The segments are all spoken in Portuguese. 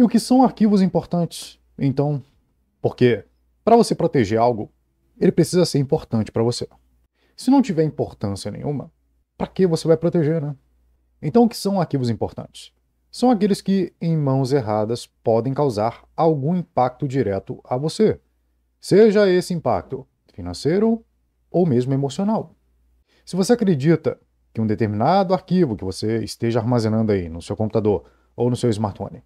E o que são arquivos importantes? Então, porque para você proteger algo, ele precisa ser importante para você. Se não tiver importância nenhuma, para que você vai proteger, né? Então, o que são arquivos importantes? São aqueles que, em mãos erradas, podem causar algum impacto direto a você. Seja esse impacto financeiro ou mesmo emocional. Se você acredita que um determinado arquivo que você esteja armazenando aí no seu computador ou no seu smartphone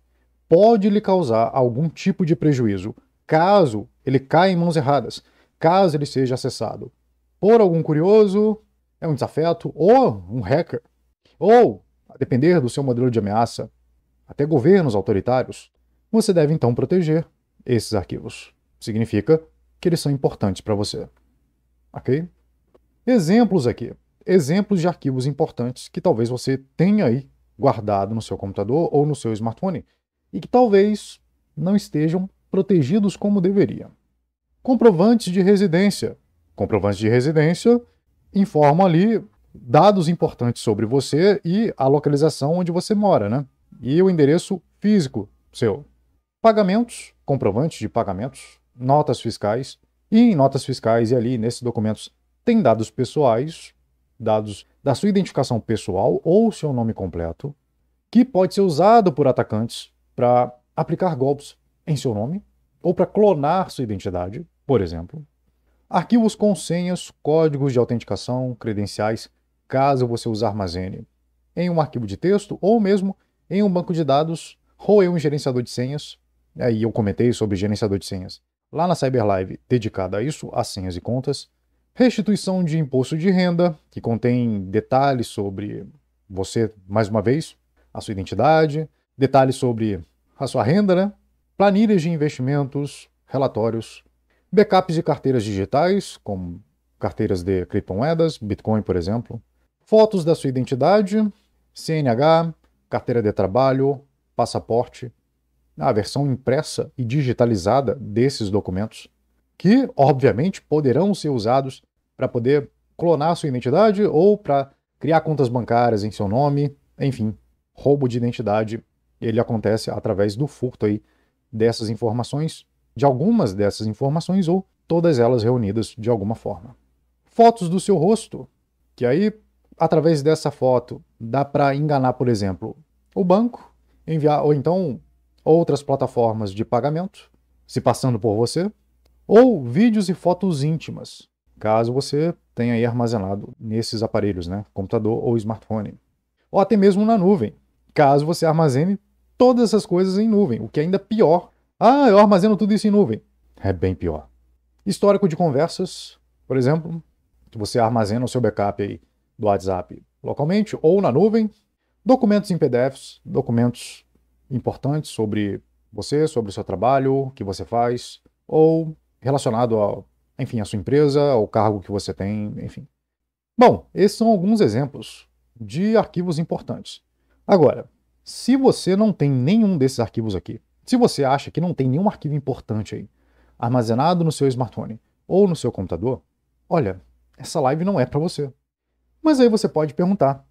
pode lhe causar algum tipo de prejuízo caso ele caia em mãos erradas, caso ele seja acessado por algum curioso, é um desafeto ou um hacker, ou, a depender do seu modelo de ameaça, até governos autoritários, você deve então proteger esses arquivos. Significa que eles são importantes para você. Ok? Exemplos aqui. Exemplos de arquivos importantes que talvez você tenha aí guardado no seu computador ou no seu smartphone e que talvez não estejam protegidos como deveriam. Comprovantes de residência. Comprovantes de residência informam ali dados importantes sobre você e a localização onde você mora, né? E o endereço físico seu. Pagamentos, comprovantes de pagamentos, notas fiscais. E em notas fiscais e ali nesses documentos tem dados pessoais, dados da sua identificação pessoal ou seu nome completo, que pode ser usado por atacantes para aplicar golpes em seu nome ou para clonar sua identidade, por exemplo. Arquivos com senhas, códigos de autenticação, credenciais, caso você os armazene em um arquivo de texto ou mesmo em um banco de dados ou em um gerenciador de senhas. Aí eu comentei sobre gerenciador de senhas lá na Cyberlive dedicada a isso, a senhas e contas. Restituição de imposto de renda, que contém detalhes sobre você, mais uma vez, a sua identidade, detalhes sobre a sua renda, né? planilhas de investimentos, relatórios, backups de carteiras digitais, como carteiras de criptomoedas, Bitcoin, por exemplo, fotos da sua identidade, CNH, carteira de trabalho, passaporte, a versão impressa e digitalizada desses documentos, que, obviamente, poderão ser usados para poder clonar sua identidade ou para criar contas bancárias em seu nome, enfim, roubo de identidade, ele acontece através do furto aí dessas informações, de algumas dessas informações ou todas elas reunidas de alguma forma. Fotos do seu rosto, que aí através dessa foto dá para enganar, por exemplo, o banco, enviar ou então outras plataformas de pagamento, se passando por você, ou vídeos e fotos íntimas, caso você tenha aí armazenado nesses aparelhos, né, computador ou smartphone, ou até mesmo na nuvem, caso você armazene todas essas coisas em nuvem, o que é ainda pior. Ah, eu armazeno tudo isso em nuvem. É bem pior. Histórico de conversas, por exemplo, que você armazena o seu backup aí do WhatsApp localmente ou na nuvem, documentos em PDFs, documentos importantes sobre você, sobre o seu trabalho, o que você faz, ou relacionado a, enfim, a sua empresa, ao cargo que você tem, enfim. Bom, esses são alguns exemplos de arquivos importantes. Agora, se você não tem nenhum desses arquivos aqui, se você acha que não tem nenhum arquivo importante aí, armazenado no seu smartphone ou no seu computador, olha, essa live não é para você. Mas aí você pode perguntar: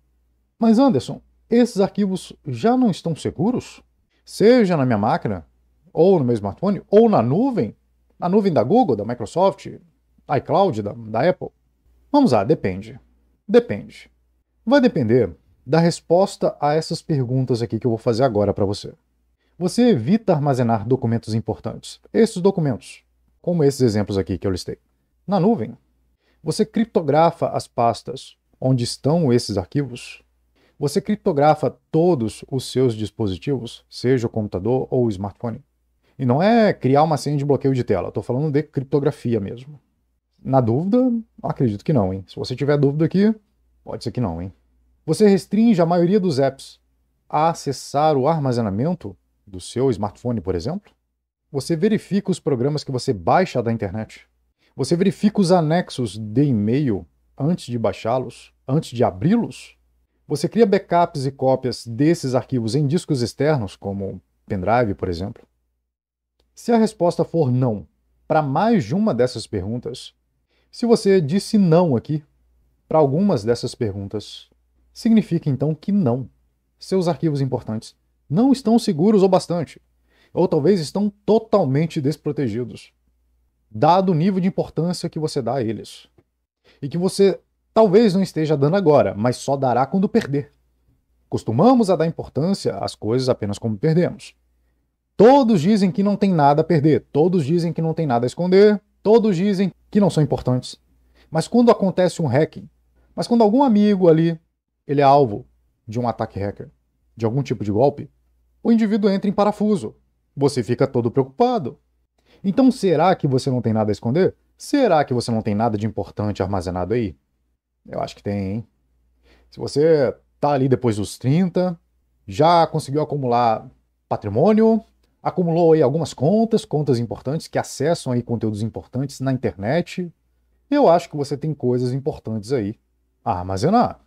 Mas Anderson, esses arquivos já não estão seguros? Seja na minha máquina, ou no meu smartphone, ou na nuvem, na nuvem da Google, da Microsoft, iCloud, da, da Apple? Vamos lá, depende. Depende. Vai depender da resposta a essas perguntas aqui que eu vou fazer agora para você. Você evita armazenar documentos importantes. Esses documentos, como esses exemplos aqui que eu listei. Na nuvem, você criptografa as pastas onde estão esses arquivos você criptografa todos os seus dispositivos, seja o computador ou o smartphone. E não é criar uma senha de bloqueio de tela, estou falando de criptografia mesmo. Na dúvida, acredito que não, hein? Se você tiver dúvida aqui, pode ser que não, hein? Você restringe a maioria dos apps a acessar o armazenamento do seu smartphone, por exemplo? Você verifica os programas que você baixa da internet? Você verifica os anexos de e-mail antes de baixá-los, antes de abri-los? Você cria backups e cópias desses arquivos em discos externos, como pendrive, por exemplo? Se a resposta for não para mais de uma dessas perguntas, se você disse não aqui para algumas dessas perguntas, significa então que não. Seus arquivos importantes não estão seguros o bastante. ou talvez estão totalmente desprotegidos, dado o nível de importância que você dá a eles. E que você talvez não esteja dando agora, mas só dará quando perder. Costumamos a dar importância às coisas apenas como perdemos. Todos dizem que não tem nada a perder, todos dizem que não tem nada a esconder, todos dizem que não são importantes. Mas quando acontece um hacking, mas quando algum amigo ali, ele é alvo de um ataque hacker, de algum tipo de golpe, o indivíduo entra em parafuso. Você fica todo preocupado. Então será que você não tem nada a esconder? Será que você não tem nada de importante armazenado aí? Eu acho que tem, hein? Se você tá ali depois dos 30, já conseguiu acumular patrimônio, acumulou aí algumas contas, contas importantes que acessam aí conteúdos importantes na internet. Eu acho que você tem coisas importantes aí a armazenar.